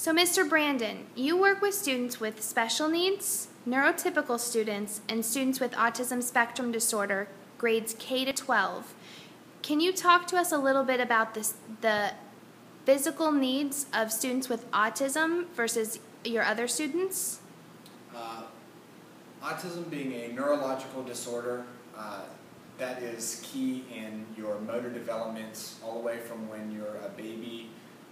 So, Mr. Brandon, you work with students with special needs, neurotypical students, and students with autism spectrum disorder, grades K to 12. Can you talk to us a little bit about this, the physical needs of students with autism versus your other students? Uh, autism being a neurological disorder uh, that is key in your motor development all the way from when you're a baby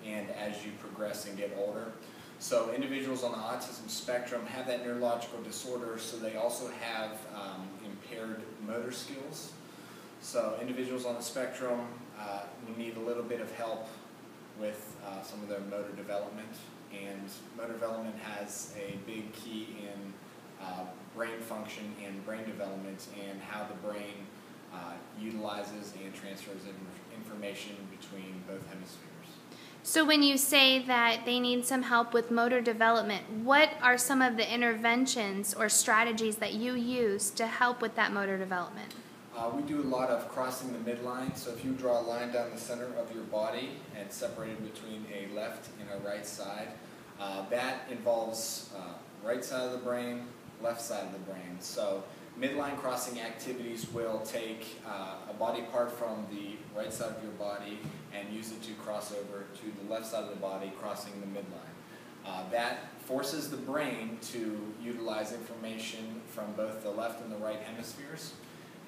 and as you progress and get older. So individuals on the autism spectrum have that neurological disorder, so they also have um, impaired motor skills. So individuals on the spectrum uh, need a little bit of help with uh, some of their motor development, and motor development has a big key in uh, brain function and brain development and how the brain uh, utilizes and transfers information between both hemispheres. So, when you say that they need some help with motor development, what are some of the interventions or strategies that you use to help with that motor development? Uh, we do a lot of crossing the midline. So, if you draw a line down the center of your body and separated between a left and a right side, uh, that involves uh, right side of the brain, left side of the brain. So, midline crossing activities will take uh, a body part from the right side of your body and use it to cross over to the left side of the body, crossing the midline. Uh, that forces the brain to utilize information from both the left and the right hemispheres.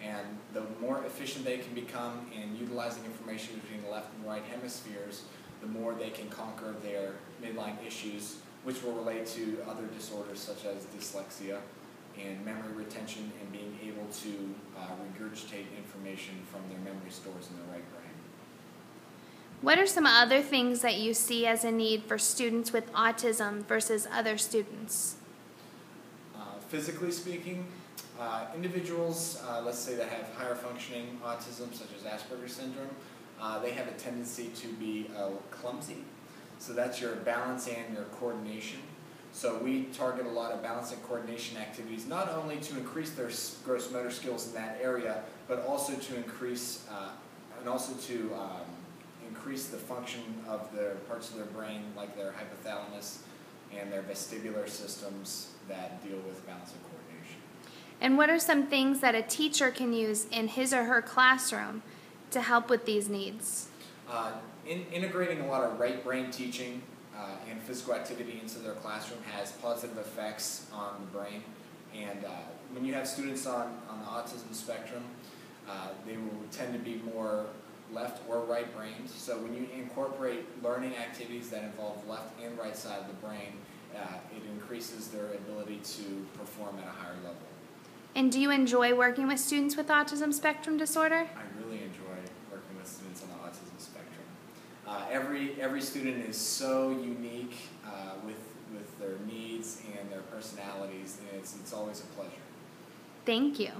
And the more efficient they can become in utilizing information between the left and right hemispheres, the more they can conquer their midline issues, which will relate to other disorders such as dyslexia and memory retention and being able to uh, regurgitate information from their memory stores in the right brain. What are some other things that you see as a need for students with autism versus other students? Uh, physically speaking, uh, individuals, uh, let's say that have higher functioning autism, such as Asperger's syndrome, uh, they have a tendency to be uh, clumsy. So that's your balance and your coordination. So we target a lot of balance and coordination activities, not only to increase their gross motor skills in that area, but also to increase uh, and also to um, increase the function of their parts of their brain, like their hypothalamus and their vestibular systems that deal with balance and coordination. And what are some things that a teacher can use in his or her classroom to help with these needs? Uh, in, integrating a lot of right brain teaching uh, and physical activity into their classroom has positive effects on the brain. And uh, when you have students on, on the autism spectrum, uh, they will tend to be more left or right brained. So when you incorporate learning activities that involve left and right side of the brain, uh, it increases their ability to perform at a higher level. And do you enjoy working with students with autism spectrum disorder? I really enjoy working with students on the autism spectrum. Uh, every every student is so unique uh, with with their needs and their personalities, and it's it's always a pleasure. Thank you.